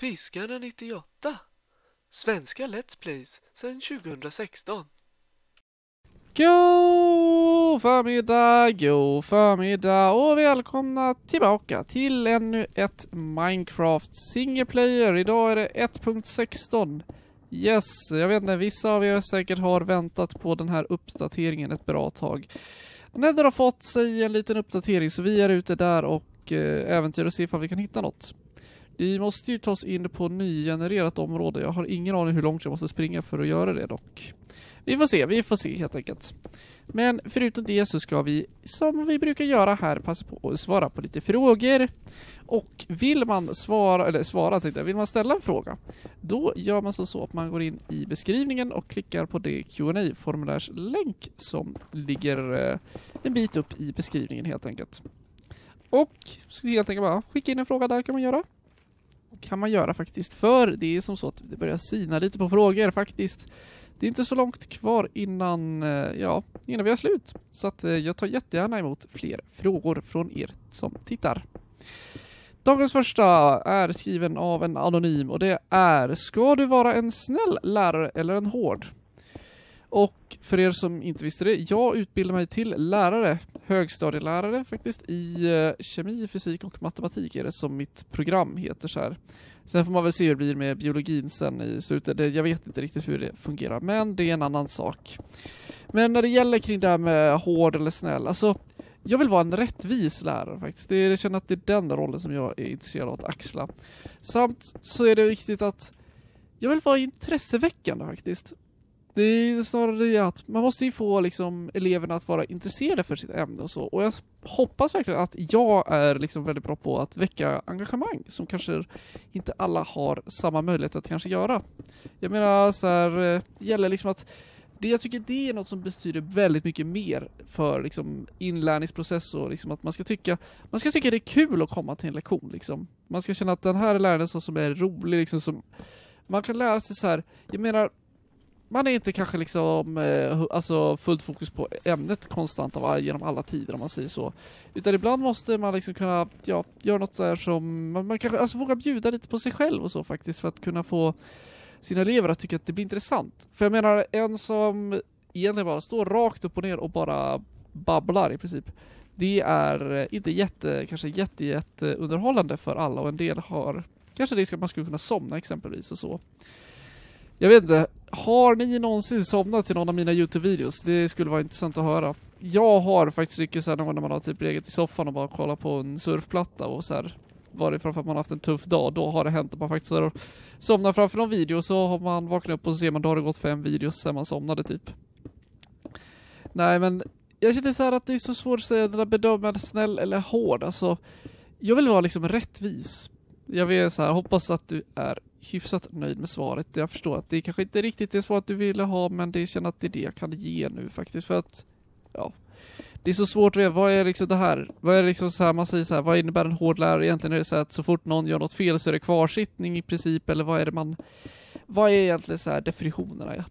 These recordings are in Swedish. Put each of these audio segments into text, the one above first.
Fiskarna 98. Svenska Let's Plays sedan 2016. God förmiddag, god förmiddag och välkomna tillbaka till ännu ett Minecraft Single Player. Idag är det 1.16. Yes, jag vet inte, vissa av er säkert har väntat på den här uppdateringen ett bra tag. Nether har fått sig en liten uppdatering så vi är ute där och eh, äventyrar och ser ifall vi kan hitta något. Vi måste ju ta oss in på nygenererat område. Jag har ingen aning hur långt jag måste springa för att göra det dock. Vi får se, vi får se helt enkelt. Men förutom det så ska vi, som vi brukar göra här, passa på att svara på lite frågor. Och vill man svara, eller svara tänkte jag, vill man ställa en fråga, då gör man så, så att man går in i beskrivningen och klickar på det qa formulärslänk som ligger eh, en bit upp i beskrivningen helt enkelt. Och så helt enkelt bara skicka in en fråga där kan man göra kan man göra faktiskt. För det är som så att det börjar sina lite på frågor faktiskt. Det är inte så långt kvar innan, eh, ja, innan vi har slut. Så att eh, jag tar jättegärna emot fler frågor från er som tittar. Dagens första är skriven av en anonym och det är Ska du vara en snäll lärare eller en hård? Och för er som inte visste det, jag utbildar mig till lärare, högstadielärare faktiskt, i eh, kemi, fysik och matematik är det som mitt program heter så här. Sen får man väl se hur det blir med biologin sen i slutet. Det, jag vet inte riktigt hur det fungerar, men det är en annan sak. Men när det gäller kring det här med hård eller snäll, alltså jag vill vara en rättvis lärare faktiskt. Det är, jag känner att det är den rollen som jag är intresserad av att axla. Samt så är det viktigt att jag vill vara intresseväckande faktiskt. Det är snarare det att man måste ju få liksom eleverna att vara intresserade för sitt ämne och så. Och jag hoppas verkligen att jag är liksom väldigt bra på att väcka engagemang som kanske inte alla har samma möjlighet att kanske göra. Jag menar så här, det gäller liksom att det jag tycker det är något som betyder väldigt mycket mer för liksom inlärningsprocess och liksom att man ska tycka man ska tycka det är kul att komma till en lektion liksom. Man ska känna att den här läraren så som är rolig liksom som man kan lära sig så här. jag menar man är inte kanske liksom eh, alltså fullt fokus på ämnet konstant av, genom alla tider om man säger så. Utan ibland måste man liksom kunna ja, göra något så som man, man kanske alltså våga bjuda lite på sig själv och så faktiskt för att kunna få sina elever att tycka att det blir intressant. För jag menar en som egentligen bara står rakt upp och ner och bara babblar i princip. Det är eh, inte jätte, kanske jätte, jätte underhållande för alla och en del har kanske risk att man skulle kunna somna exempelvis och så. Jag vet inte, har ni någonsin somnat till någon av mina Youtube-videos? Det skulle vara intressant att höra. Jag har faktiskt mycket såhär när man har typ legat i soffan och bara kollat på en surfplatta och så här varit framför att man haft en tuff dag, då har det hänt att man faktiskt har somnat framför någon video så har man vaknat upp och så ser man då har det gått fem videos sen man somnade typ. Nej men, jag känner så att det är så svårt att säga, den där bedömaren snäll eller hård, alltså. Jag vill vara liksom rättvis. Jag vill så här, hoppas att du är hyfsat nöjd med svaret. Jag förstår att det kanske inte riktigt är svaret du ville ha, men det känner att det är det jag kan ge nu faktiskt. För att, ja, det är så svårt att veta, vad är liksom det här? Vad är liksom så här, man säger så här, vad innebär en hård lärare? Egentligen är det så att så fort någon gör något fel så är det kvarsittning i princip, eller vad är det man, vad är egentligen så här definitionerna? Ja?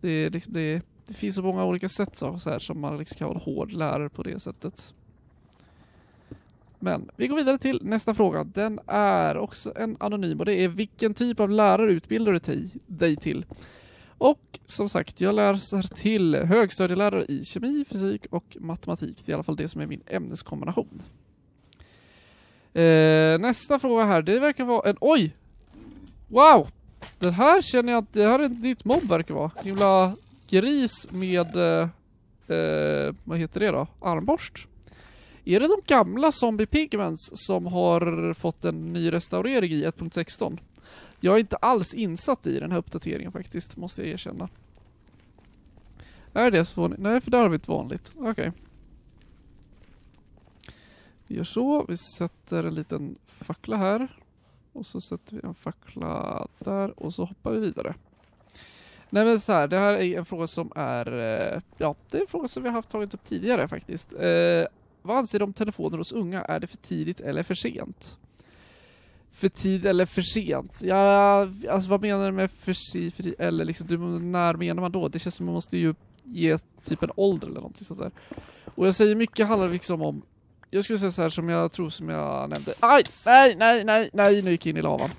Det, är liksom, det, det finns så många olika sätt så, så här, som man liksom kan vara en hård lärare på det sättet. Men vi går vidare till nästa fråga. Den är också en anonym och det är vilken typ av lärare utbildar du dig till? Och som sagt, jag läser till högstadielärare i kemi, fysik och matematik. Det är i alla fall det som är min ämneskombination. Eh, nästa fråga här, det verkar vara en... Oj! Wow! Det här känner jag att det här är ett nytt mobb verkar vara. Himla gris med... Eh, eh vad heter det då? Armborst. Är det de gamla Zombie Pigments som har fått en ny restaurering i 1.16? Jag är inte alls insatt i den här uppdateringen faktiskt, måste jag erkänna. Är det så? Nej, för där har vi ett vanligt. Okej. Okay. Vi gör så, vi sätter en liten fackla här. Och så sätter vi en fackla där och så hoppar vi vidare. Nej men så här, det här är en fråga som är, eh, ja, det är en fråga som vi har haft tagit upp tidigare faktiskt. Eh, vad anser du om telefoner hos unga? Är det för tidigt eller för sent? För tid eller för sent? Ja, alltså vad menar du med för, tidigt? eller liksom, du, när menar man då? Det känns som man måste ju ge typ en ålder eller någonting sånt där. Och jag säger mycket handlar liksom om jag skulle säga så här som jag tror som jag nämnde. Aj! Nej, nej, nej, nej, nu gick jag in i lavan.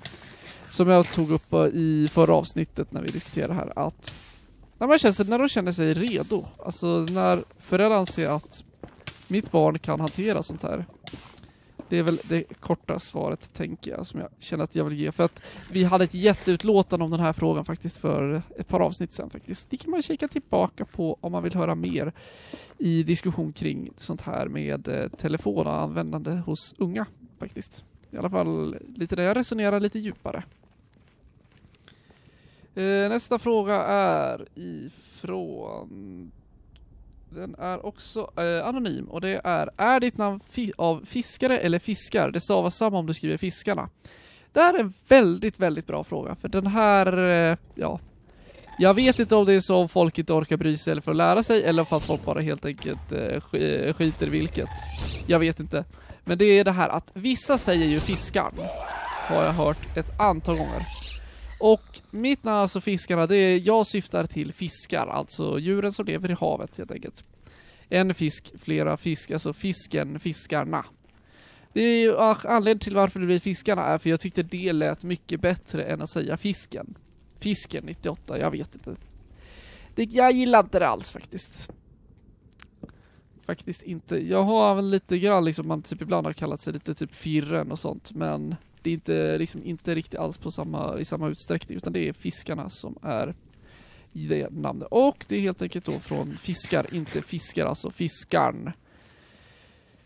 Som jag tog upp eh, i förra avsnittet när vi diskuterade här att när man känner sig, när de känner sig redo, alltså när föräldrar anser att mitt barn kan hantera sånt här. Det är väl det korta svaret, tänker jag, som jag känner att jag vill ge. För att vi hade ett jätteutlåtande om den här frågan faktiskt för ett par avsnitt sedan faktiskt. Det kan man kika tillbaka på om man vill höra mer i diskussion kring sånt här med telefonanvändande telefon och användande hos unga faktiskt. I alla fall lite där jag resonerar lite djupare. Eh, nästa fråga är ifrån den är också eh, anonym och det är Är ditt namn fi av fiskare eller fiskar? Det stavas samma om du skriver fiskarna. Det här är en väldigt, väldigt bra fråga för den här, eh, ja. Jag vet inte om det är så om folk inte orkar bry sig eller för att lära sig eller för att folk bara helt enkelt eh, sk- eh, skiter vilket. Jag vet inte. Men det är det här att vissa säger ju fiskan. Har jag hört ett antal gånger. Och mitt namn alltså fiskarna, det är, jag syftar till fiskar, alltså djuren som lever i havet helt enkelt. En fisk, flera fisk, alltså fisken, fiskarna. Det är ju ah, anledningen till varför det blir fiskarna är för jag tyckte det lät mycket bättre än att säga fisken. Fisken 98, jag vet inte. Det, jag gillar inte det alls faktiskt. Faktiskt inte. Jag har väl lite grann liksom, man typ ibland har kallat sig lite typ firren och sånt, men det är inte, liksom, inte riktigt alls på samma, i samma utsträckning, utan det är fiskarna som är i det namnet. Och det är helt enkelt då från fiskar, inte fiskar, alltså fiskarn.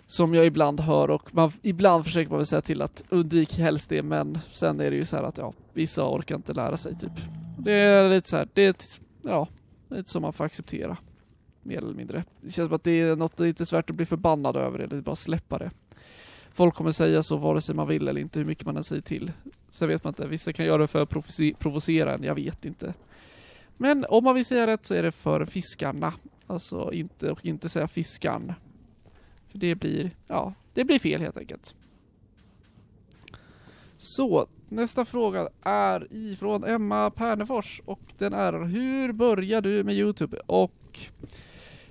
Som jag ibland hör och man, ibland försöker man väl säga till att undvik helst det, men sen är det ju så här att ja, vissa orkar inte lära sig typ. Det är lite så här, det är ett, ja, lite som man får acceptera. Mer eller mindre. Det känns som att det är något det är inte så värt att bli förbannad över, eller bara släppa det. Folk kommer säga så vare sig man vill eller inte, hur mycket man än säger till. Sen vet man inte, vissa kan göra det för att provocera en, jag vet inte. Men om man vill säga rätt så är det för fiskarna. Alltså inte, och inte säga fiskan. För det blir, ja, det blir fel helt enkelt. Så, nästa fråga är ifrån Emma Pernefors och den är Hur började du med Youtube? Och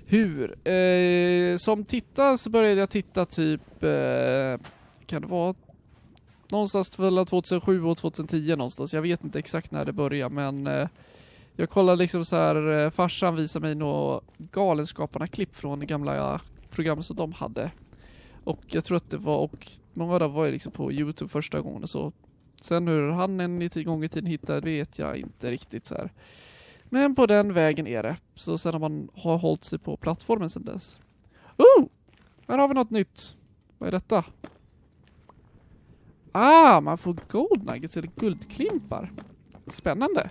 hur? Eh, som tittare så började jag titta typ, eh, kan det vara någonstans mellan 2007 och 2010 någonstans. Jag vet inte exakt när det började men eh, jag kollade liksom så här, eh, farsan visade mig några Galenskaparna-klipp från gamla program som de hade. Och jag tror att det var, och många av dem var ju liksom på Youtube första gången och så. Sen hur han en gång i tiden hittade vet jag inte riktigt så här. Men på den vägen är det. Så sen har man har hållit sig på plattformen sedan dess. Oh! Här har vi något nytt. Vad är detta? Ah, man får gold nuggets eller guldklimpar. Spännande.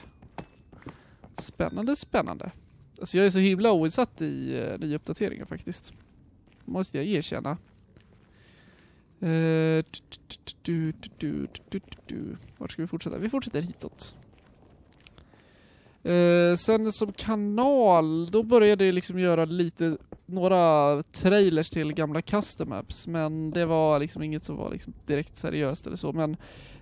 Spännande, spännande. Alltså jag är så himla oinsatt i uh, nya uppdateringar faktiskt. Måste jag erkänna. Uh, du, du, du, du, du. Vart ska vi fortsätta? Vi fortsätter hitåt. Eh, sen som kanal, då började jag liksom göra lite, några trailers till gamla custom apps, men det var liksom inget som var liksom direkt seriöst eller så, men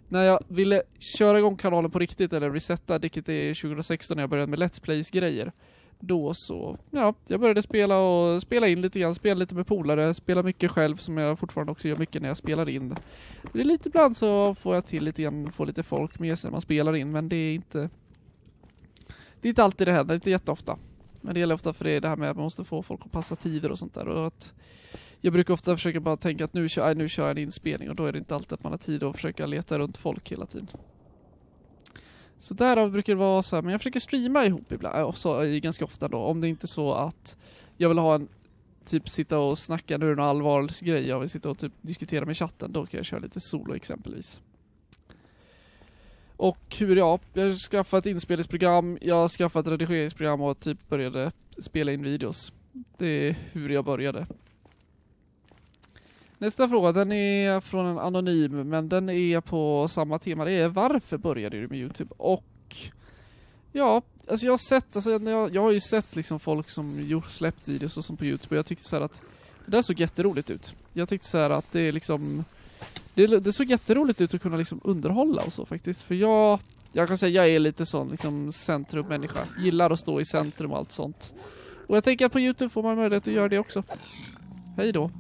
när jag ville köra igång kanalen på riktigt, eller resetta, vilket är 2016 när jag började med Let's Plays grejer, då så, ja, jag började spela och spela in lite grann, spela lite med polare, spela mycket själv som jag fortfarande också gör mycket när jag spelar in. Det är lite ibland så får jag till lite grann, får lite folk med sig när man spelar in, men det är inte det är inte alltid det händer, inte jätteofta. Men det gäller ofta för det, är det här med att man måste få folk att passa tider och sånt där. Och att jag brukar ofta försöka bara tänka att nu kör, äh, nu kör jag en inspelning och då är det inte alltid att man har tid att försöka leta runt folk hela tiden. Så därav brukar det vara så här, men jag försöker streama ihop ibland, eh, också, eh, ganska ofta då. Om det inte är så att jag vill ha en, typ sitta och snacka, nu är det någon allvarlig grej, jag vill sitta och typ diskutera med chatten, då kan jag köra lite solo exempelvis. Och hur, ja, jag har skaffat inspelningsprogram, jag har skaffat redigeringsprogram och typ började spela in videos. Det är hur jag började. Nästa fråga, den är från en anonym, men den är på samma tema. Det är varför började du med Youtube? Och ja, alltså jag har sett, alltså jag, jag har ju sett liksom folk som gjort, släppt videos och sånt på Youtube och jag tyckte så att det där såg jätteroligt ut. Jag tyckte så att det är liksom det, det såg jätteroligt ut att kunna liksom underhålla och så faktiskt. För jag, jag kan säga jag är lite sån liksom centrummänniska. Gillar att stå i centrum och allt sånt. Och jag tänker att på Youtube får man möjlighet att göra det också. Hej då.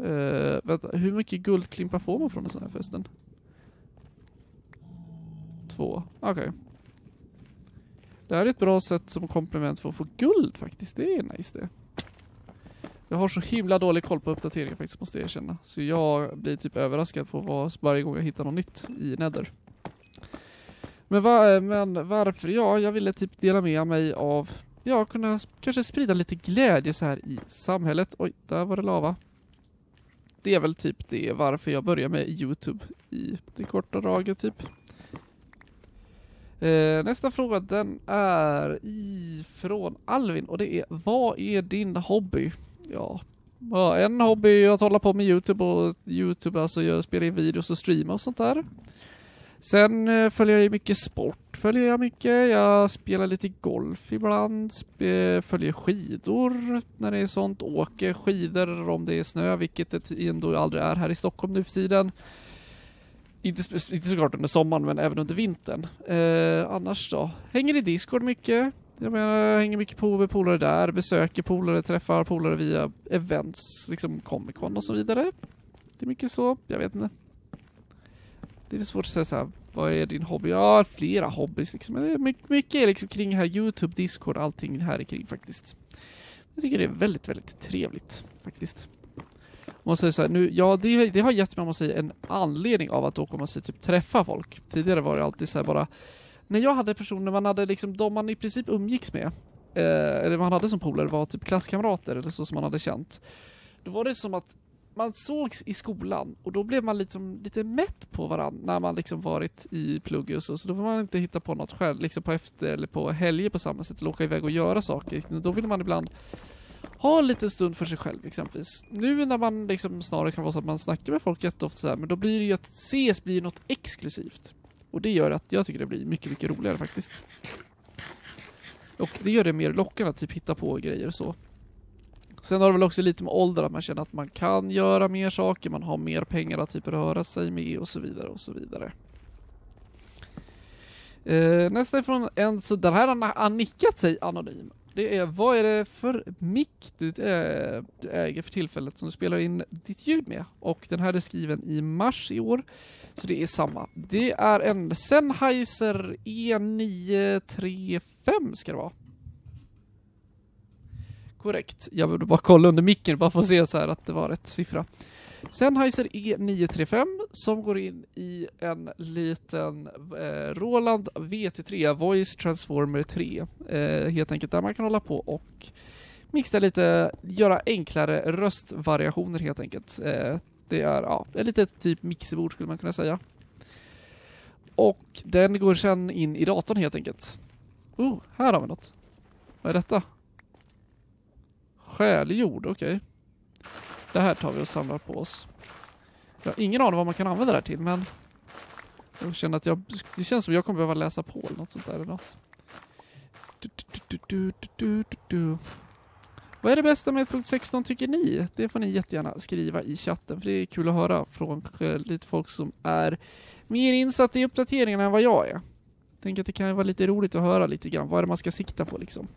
Uh, vänta, hur mycket guldklimpar får man från en sån här förresten? Två, okej. Okay. Det här är ett bra sätt som komplement för att få guld faktiskt. Det är nice det. Jag har så himla dålig koll på uppdateringar faktiskt måste jag erkänna. Så jag blir typ överraskad på vad, varje gång jag hittar något nytt i Nether. Men, va, eh, men varför? Ja, jag ville typ dela med mig av, ja, kunna kanske sprida lite glädje så här i samhället. Oj, där var det lava. Det är väl typ det varför jag börjar med Youtube i det korta draget typ. Eh, nästa fråga den är ifrån Alvin och det är Vad är din hobby? Ja, en hobby är att hålla på med Youtube och Youtube alltså jag spelar in videos och streamar och sånt där. Sen eh, följer jag ju mycket sport, följer jag mycket. Jag spelar lite golf ibland, eh, följer skidor när det är sånt, åker skidor om det är snö, vilket det ändå aldrig är här i Stockholm nu för tiden. Inte, inte såklart under sommaren, men även under vintern. Eh, annars då? Hänger i Discord mycket. Jag menar, jag hänger mycket på med polare där, besöker polare, träffar polare via events, liksom Comic Con och så vidare. Det är mycket så, jag vet inte. Det är svårt att säga så här, vad är din hobby? Jag har flera hobbys liksom. Är mycket, mycket är liksom kring här Youtube, Discord, allting här kring faktiskt. Jag tycker det är väldigt, väldigt trevligt faktiskt. Om man säger så här, nu, ja det, det har gett mig, om man säger, en anledning av att då komma sig typ träffa folk. Tidigare var det alltid så bara, när jag hade personer man hade liksom, de man i princip umgicks med, eh, eller man hade som polare var typ klasskamrater eller så som man hade känt. Då var det som att man sågs i skolan och då blev man liksom lite mätt på varandra när man liksom varit i plugg och så, så då får man inte hitta på något själv, liksom på efter eller på helger på samma sätt, eller åka iväg och göra saker. Då vill man ibland ha en liten stund för sig själv exempelvis. Nu när man liksom snarare kan vara så att man snackar med folk jätteofta så här, men då blir det ju att ses blir något exklusivt. Och det gör att jag tycker det blir mycket, mycket roligare faktiskt. Och det gör det mer lockande att typ hitta på grejer och så. Sen har det väl också lite med ålder att man känner att man kan göra mer saker, man har mer pengar att typ röra sig med och så vidare och så vidare. Eh, nästa är från en, så den här har annickat sig anonym. Det är, vad är det för mick du, äh, du äger för tillfället som du spelar in ditt ljud med? Och den här är skriven i mars i år, så det är samma. Det är en Sennheiser E935 ska det vara. Korrekt. Jag behövde bara kolla under micken bara för att se så här att det var rätt siffra. Sennheiser E935 som går in i en liten eh, Roland VT3 Voice Transformer 3. Eh, helt enkelt där man kan hålla på och mixa lite, göra enklare röstvariationer helt enkelt. Eh, det är ja, ett litet typ mixerbord skulle man kunna säga. Och den går sedan in i datorn helt enkelt. Oh, här har vi något. Vad är detta? Skälig okej. Okay. Det här tar vi och samlar på oss. Jag har ingen aning vad man kan använda det här till, men jag känner att jag, det känns som jag kommer behöva läsa på eller något sånt där. Eller något. Du, du, du, vad är det bästa med 1.16 tycker ni? Det får ni jättegärna skriva i chatten, för det är kul att höra från eh, lite folk som är mer insatt i uppdateringarna än vad jag är. Tänker att det kan vara lite roligt att höra lite grann, vad är det man ska sikta på liksom.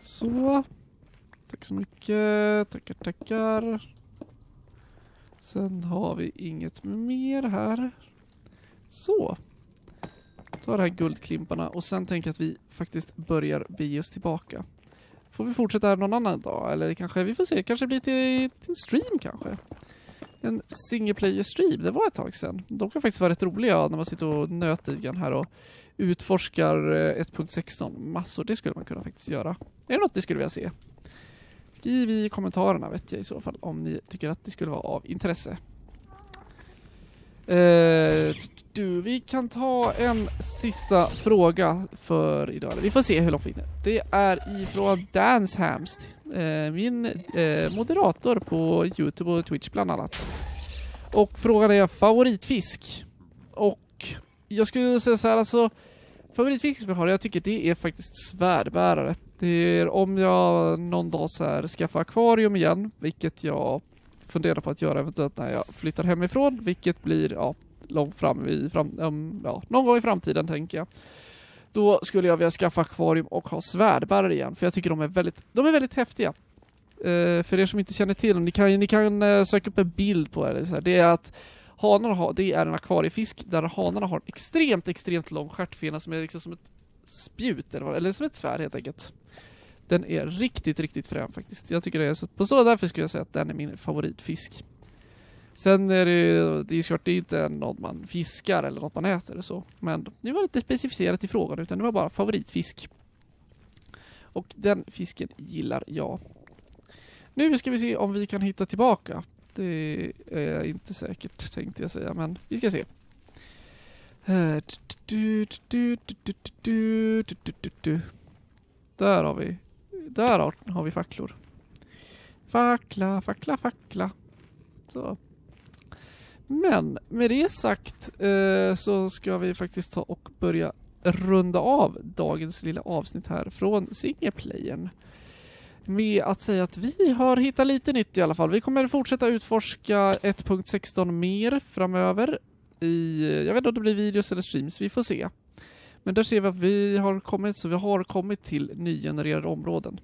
Så. Tack så mycket. Tackar, tackar. Sen har vi inget mer här. Så. Ta de här guldklimparna och sen tänker jag att vi faktiskt börjar bege oss tillbaka. Får vi fortsätta här någon annan dag? Eller kanske, vi får se, Det kanske blir till, till en stream kanske? En single player stream, det var ett tag sedan. De kan faktiskt vara rätt roliga när man sitter och nöter lite grann här och utforskar eh, 1.16 massor. Det skulle man kunna faktiskt göra. Är det något ni skulle vilja se? Skriv i kommentarerna vet jag i så fall om ni tycker att det skulle vara av intresse. Uh, du, vi kan ta en sista fråga för idag. Vi får se hur långt vi hinner. Det är ifrån Danshamst, uh, eh, min uh, moderator på Youtube och Twitch bland annat. Och frågan är favoritfisk. Och jag skulle säga så här alltså Favoritfisk som jag har, jag tycker det är faktiskt svärdbärare. Det är om jag någon dag så här skaffar akvarium igen, vilket jag funderar på att göra eventuellt när jag flyttar hemifrån, vilket blir ja, långt fram i fram, um, ja, någon gång i framtiden tänker jag. Då skulle jag vilja skaffa akvarium och ha svärdbärare igen, för jag tycker de är väldigt, de är väldigt häftiga. Uh, för er som inte känner till dem, ni kan, ni kan uh, söka upp en bild på det. Så här. Det är att hanarna har, det är en akvariefisk där hanarna har en extremt, extremt lång stjärtfena som är liksom som ett spjut eller, eller som ett svärd helt enkelt. Den är riktigt, riktigt frän faktiskt. Jag tycker det är så. På så därför skulle jag säga att den är min favoritfisk. Sen är det ju, det är klart, det är inte något man fiskar eller något man äter och så. Men det var inte specificerat i frågan utan det var bara favoritfisk. Och den fisken gillar jag. Nu ska vi se om vi kan hitta tillbaka. Det är inte säkert tänkte jag säga, men vi ska se. Där har vi. Där har, har vi facklor. Fackla, fackla, fackla. Så. Men med det sagt så ska vi faktiskt ta och börja runda av dagens lilla avsnitt här från Singleplayern. Med att säga att vi har hittat lite nytt i alla fall. Vi kommer fortsätta utforska 1.16 mer framöver. I, jag vet inte om det blir videos eller streams, vi får se. Men där ser vi att vi har kommit, så vi har kommit till nygenererade områden.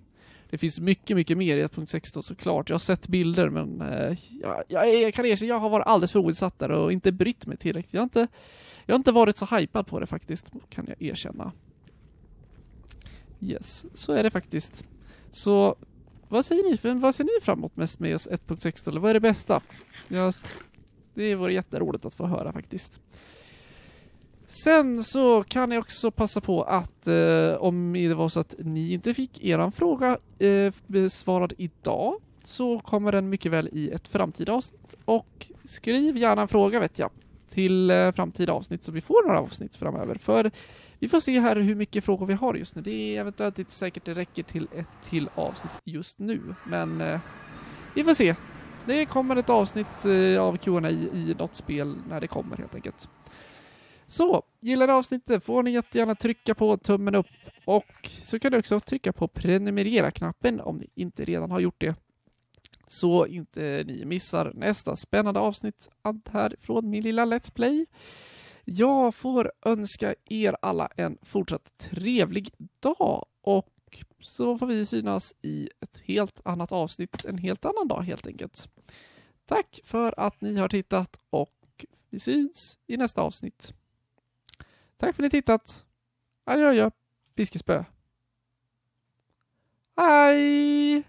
Det finns mycket, mycket mer i 1.16 såklart. Jag har sett bilder men eh, jag, jag, jag kan erkänna, jag har varit alldeles för oinsatt där och inte brytt mig tillräckligt. Jag har inte, jag har inte varit så hypad på det faktiskt, kan jag erkänna. Yes, så är det faktiskt. Så vad säger ni? Vad ser ni framåt mest med 1.16? Eller vad är det bästa? Jag det vore jätteroligt att få höra faktiskt. Sen så kan jag också passa på att eh, om det var så att ni inte fick eran fråga eh, besvarad idag så kommer den mycket väl i ett framtida avsnitt och skriv gärna en fråga vet jag till eh, framtida avsnitt så vi får några avsnitt framöver för vi får se här hur mycket frågor vi har just nu. Det är eventuellt inte säkert det räcker till ett till avsnitt just nu men eh, vi får se. Det kommer ett avsnitt eh, av Q&A i något spel när det kommer helt enkelt. Så, gillar ni avsnittet får ni jättegärna trycka på tummen upp och så kan du också trycka på prenumerera-knappen om ni inte redan har gjort det. Så inte ni missar nästa spännande avsnitt här från min lilla Let's Play. Jag får önska er alla en fortsatt trevlig dag och så får vi synas i ett helt annat avsnitt en helt annan dag helt enkelt. Tack för att ni har tittat och vi syns i nästa avsnitt. Tack för att ni tittat. Adjö, adjö. Fiskespö. Hej!